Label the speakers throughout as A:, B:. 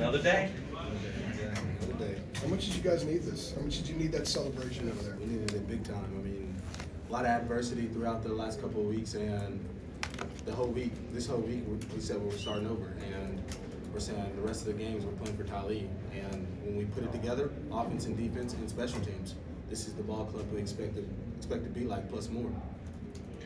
A: Another day.
B: Another day.
C: How much did you guys need this? How much did you need that celebration over there?
B: We needed it big time. I mean, a lot of adversity throughout the last couple of weeks, and the whole week, this whole week, we we said we were starting over, and we're saying the rest of the games we're playing for Tylee. And when we put it together, offense and defense and special teams, this is the ball club we expect to, expect to be like, plus more.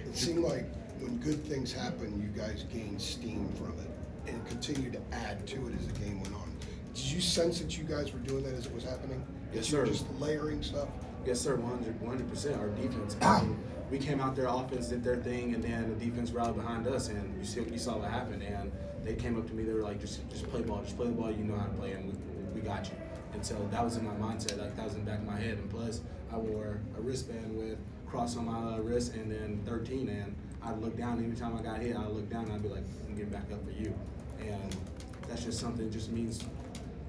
C: It seemed like when good things happen, you guys gain steam from it and continue to add to it as the game went on. Did you sense that you guys were doing that as it was happening?
B: Yes,
C: That you were
B: sir.
C: just layering stuff?
B: Yes, sir, 100 percent. Our defense. We came out there, offense did their thing, and then the defense rallied behind us, and you see, you saw what happened. And they came up to me, they were like, "Just, just play ball, just play the ball. You know how to play, and we, we got you." And so that was in my mindset, like that was in the back of my head. And plus, I wore a wristband with cross on my uh, wrist, and then 13, and I'd look down anytime I got hit. I'd look down, and I'd be like, "I'm getting back up for you," and that's just something. Just means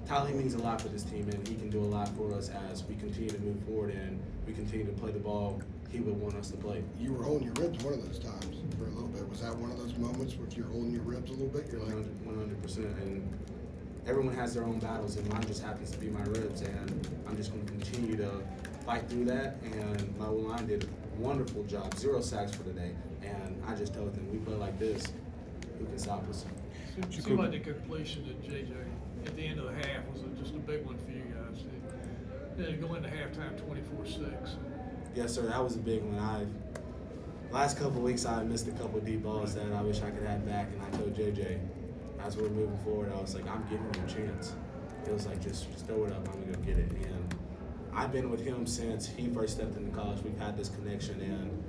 B: Tylee means a lot for this team, and he can do a lot for us as we continue to move forward and we continue to play the ball he would want us to play.
C: You were holding your ribs one of those times for a little bit. Was that one of those moments where if you're holding your ribs a little bit, you're like,
B: 100 percent. And everyone has their own battles, and mine just happens to be my ribs, and I'm just going to continue to fight through that. And my line did a wonderful job, zero sacks for today, and I just told them we play like this, who can stop us?
D: It seemed like the completion to JJ at the end of the half was just a big one for you guys. Then go into halftime twenty-four six.
B: Yes, sir. That was a big one. I last couple weeks I missed a couple deep balls that I wish I could have back, and I told JJ as we're moving forward, I was like, I'm giving you a chance. It was like just, just throw it up, I'm gonna go get it. And I've been with him since he first stepped into college. We've had this connection, and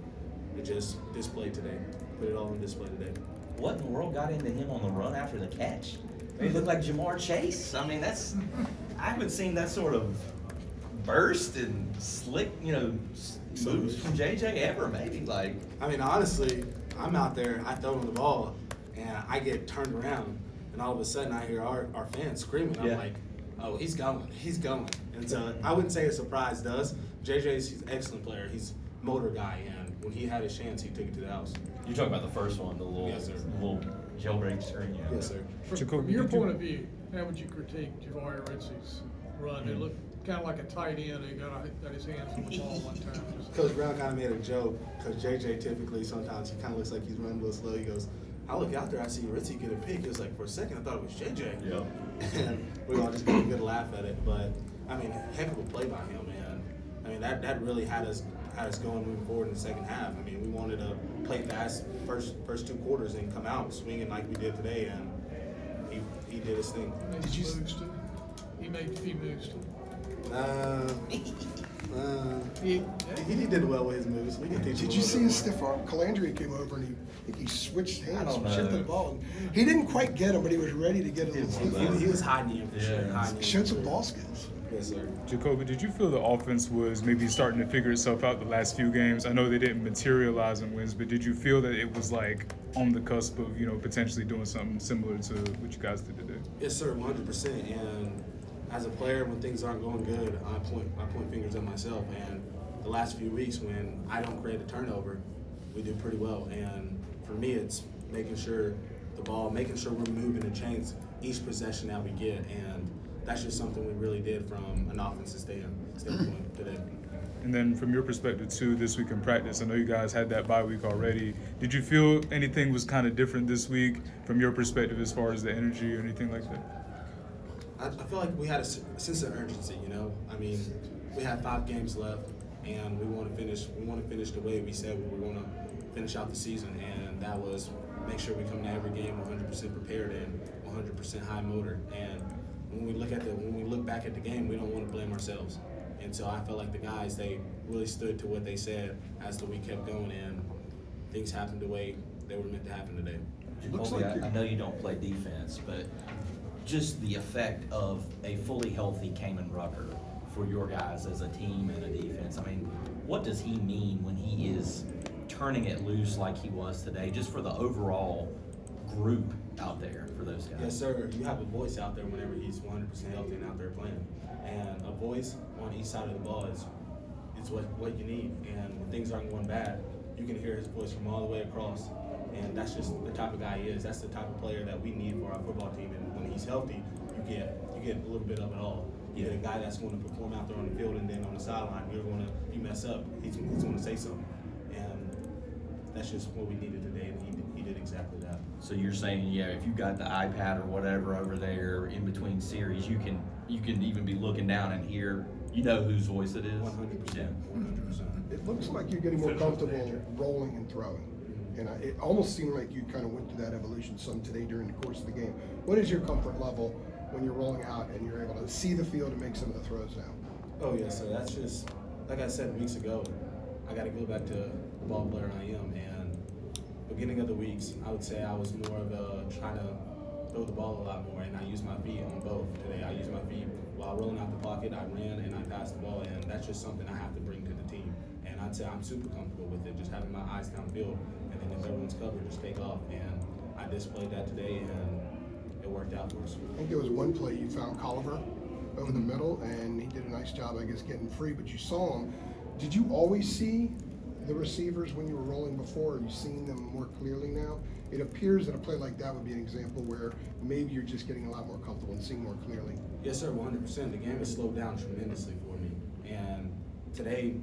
B: it just displayed today. Put it all on display today.
A: What in the world got into him on the run after the catch? He looked like Ja'Marr Chase. I mean, that's I haven't seen that sort of burst and slick, you know, moves from JJ ever. Maybe like
B: I mean, honestly, I'm out there, I throw him the ball, and I get turned around, and all of a sudden I hear our, our fans screaming. I'm like, oh, he's going, he's going. And so I wouldn't say it surprised us. JJ's he's an excellent player. He's a motor guy, and when he had his chance, he took it to the house.
A: you're talking about the first one, the little
B: Yes, sir.
A: little jailbreak screen. Yeah.
B: Yes, sir.
D: From, from your point of view, how would you critique Jahvaris Ritzie's run? It hmm. looked kind of like a tight end. He got, a- got his hands on the ball one time. Just-
B: Coach Brown kind of made a joke because JJ typically sometimes he kind of looks like he's running a little slow. He goes, I look out there, I see Ritzie get a pick. It was like for a second I thought it was JJ.
A: Yeah.
B: and we all just got a good laugh at it. But I mean, heck of a play by him, man. I mean, that, that really had us had us going moving forward in the second half. I mean, we wanted to play fast first first two quarters and come out swinging like we did today, and he he did his thing.
D: Made
C: Did you s-
D: moves too. He made a few moves too.
B: Uh, uh,
D: He,
B: he, he did well with his moves. We can teach
C: Did you see his
B: more.
C: stiff arm? Calandria came over and he, I think he switched hands,
A: don't
C: shifted the ball. He didn't quite get him, but he was ready to get a little
A: He.
B: He, he was hiding him for.
A: Yeah.
B: Hiding
C: Showed some ball skills.
B: Yes, sir.
E: Jacolby, did you feel the offense was maybe starting to figure itself out the last few games? I know they didn't materialize in wins, but did you feel that it was like on the cusp of, you know, potentially doing something similar to what you guys did today?
B: Yes, sir, 100%. And as a player, when things aren't going good, I point I point fingers at myself. And the last few weeks, when I don't create a turnover, we do pretty well. And for me, it's making sure the ball, making sure we're moving the chains each possession that we get. And that's just something we really did from an offensive standpoint today.
E: And then from your perspective too, this week in practice, I know you guys had that bye week already. Did you feel anything was kind of different this week from your perspective as far as the energy or anything like that?
B: I, I feel like we had a sense of urgency. You know, I mean, we have five games left, and we want to finish. We want to finish the way we said we were going to finish out the season, and that was make sure we come to every game 100% prepared and 100% high motor. And when we look at the when we look back at the game, we don't want to blame ourselves. And so I felt like the guys they really stood to what they said as the week kept going, and things happened the way they were meant to happen today.
C: Looks
A: Jacolby,
C: like
A: I, I know you don't play defense, but just the effect of a fully healthy Kaimon Rucker for your guys as a team and a defense. I mean, what does he mean when he is turning it loose like he was today, just for the overall group out there for those guys?
B: Yes, sir. You have a voice out there whenever he's 100% healthy and out there playing. And a voice on each side of the ball is, is what, what you need. And when things aren't going bad, you can hear his voice from all the way across. And that's just the type of guy he is. That's the type of player that we need for our football team. And when he's healthy, you get you get a little bit of it all. You get a guy that's going to perform out there on the field, and then on the sideline, you're going to you mess up, he's, he's going to say something, that's just what we needed today, and he did, he did exactly that.
A: So you're saying, yeah, if you've got the iPad or whatever over there in between series, you can you can even be looking down and hear, you know whose voice it is.
B: One hundred percent. one hundred percent.
C: It looks like you're getting more comfortable rolling and throwing. And I, it almost seemed like you kind of went through that evolution some today during the course of the game. What is your comfort level when you're rolling out and you're able to see the field and make some of the throws now?
B: Oh yeah, so that's just like I said weeks ago. I got to go back to the ball player I am, and beginning of the weeks, I would say I was more of a trying to throw the ball a lot more, and I used my feet on both today. I used my feet while rolling out the pocket. I ran and I passed the ball, and that's just something I have to bring to the team. And I'd say I'm super comfortable with it, just having my eyes downfield, and then if everyone's covered, just take off. And I displayed that today, and it worked out for us.
C: I think there was one play you found Culver over the middle, and he did a nice job, I guess, getting free. But you saw him. Did you always see the receivers when you were rolling before? Are you seeing them more clearly now? It appears that a play like that would be an example where maybe you're just getting a lot more comfortable and seeing more clearly.
B: Yes, sir, 100%. The game has slowed down tremendously for me. And today,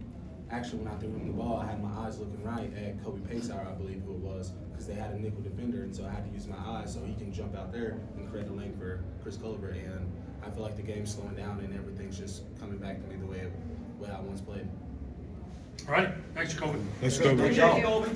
B: actually, when I threw him the ball, I had my eyes looking right at Kobe Paysour, I believe who it was, because they had a nickel defender, and so I had to use my eyes so he can jump out there and create a lane for Chris Culver. And I feel like the game's slowing down and everything's just coming back to me the way, it, way I once played.
F: All right, thanks, Jacolby.
E: Let's go.
A: Thank you, Colby.